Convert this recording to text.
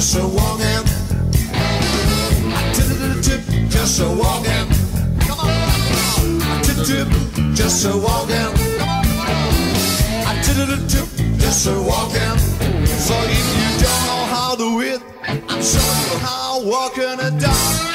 just a walking. I tip tip tip, just a walking. Come on, I tip tip, just a walking. I tip tip tip, just a walking. So if you don't know how to whip, I'm showing you how walking a dog.